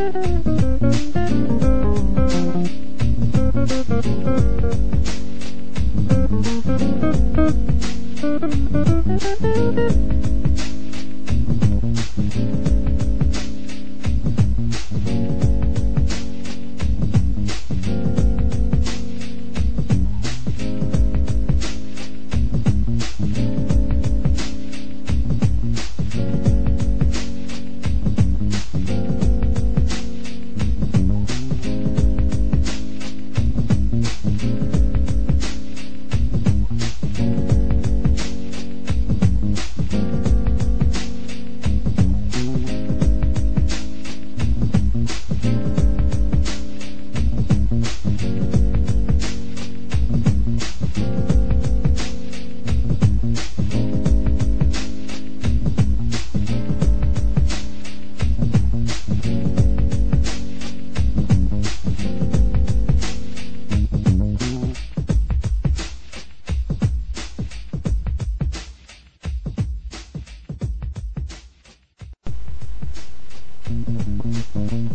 Thank you. うん。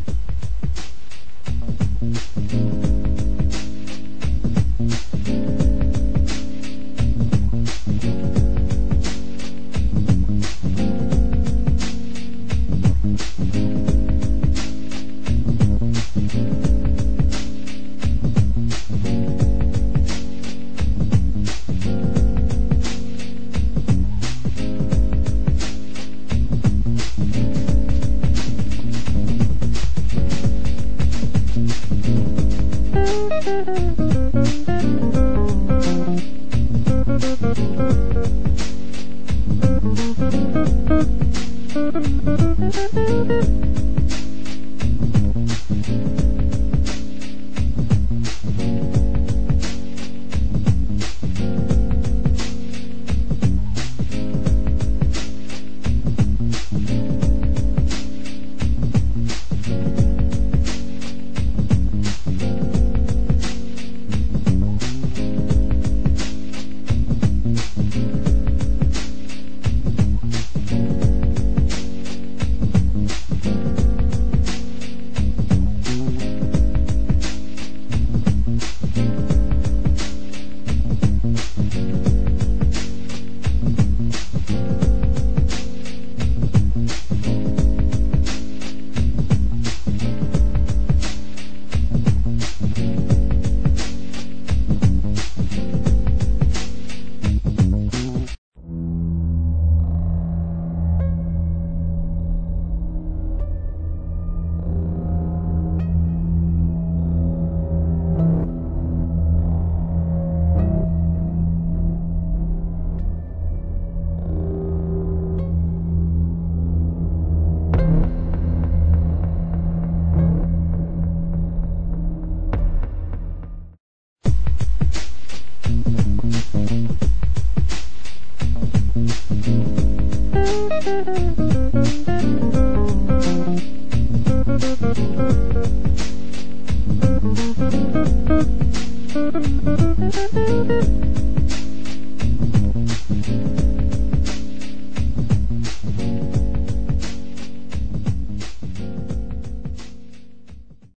Thank Thank you.